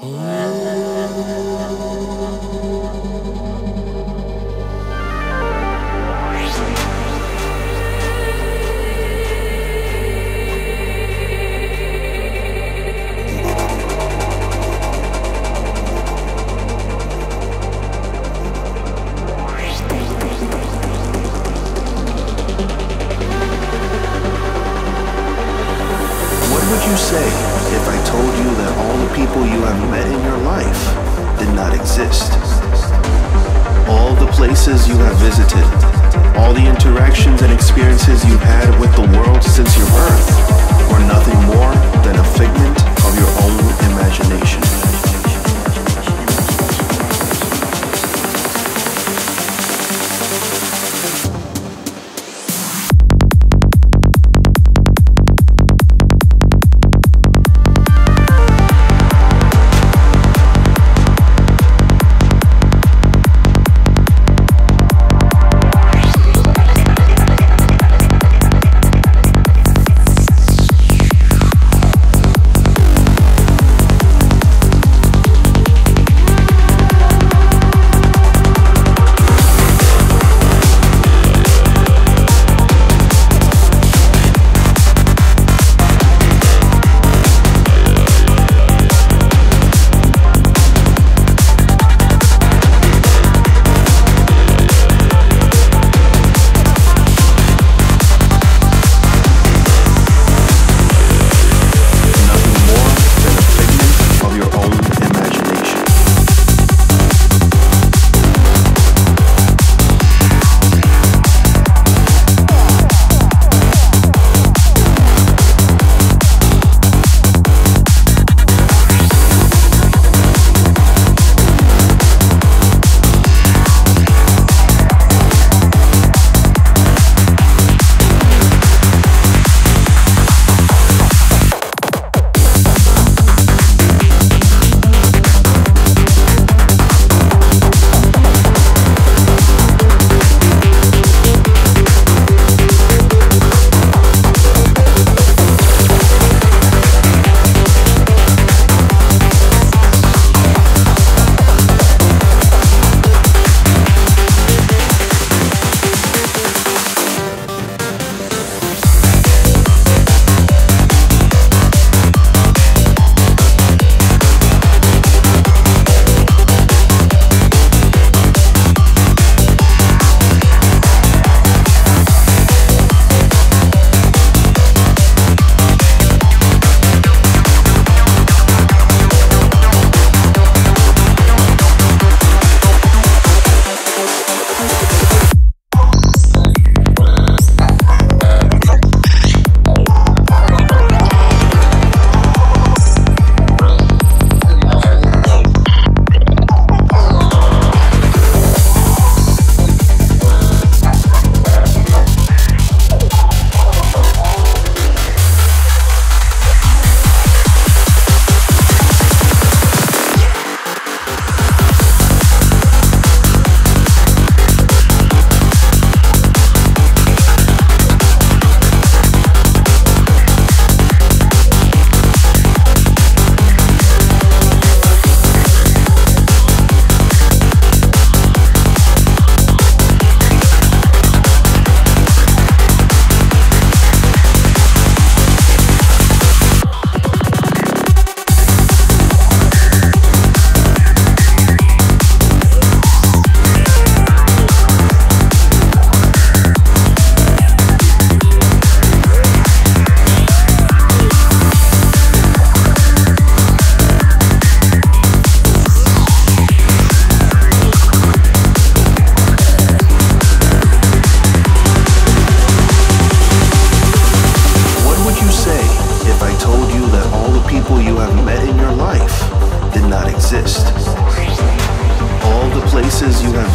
Would you say if I told you that all the people you have met in your life did not exist? All the places you have visited, all the interactions and experiences you've had with the world since your birth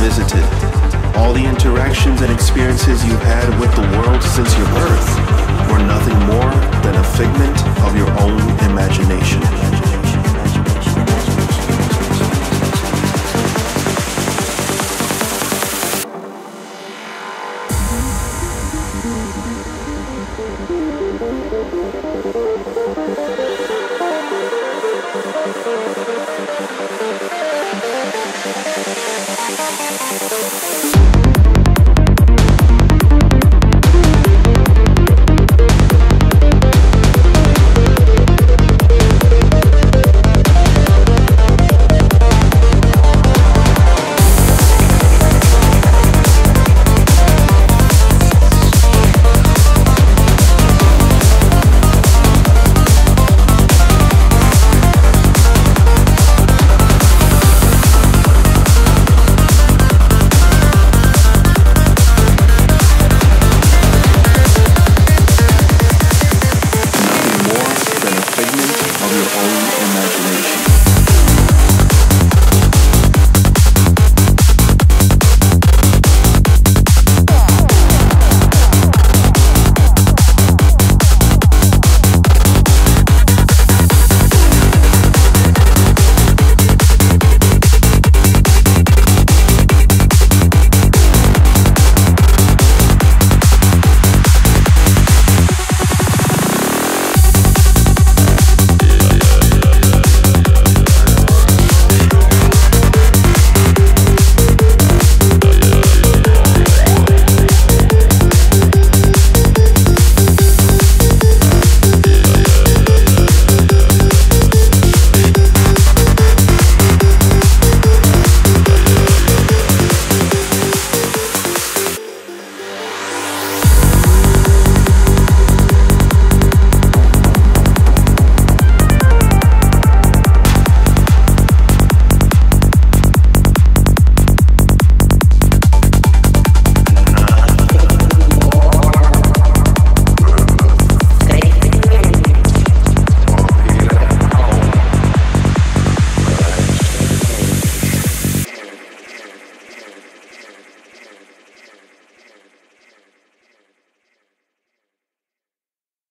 visited, all the interactions and experiences you've had with the world since your birth were nothing more than a figment of your own imagination. Thank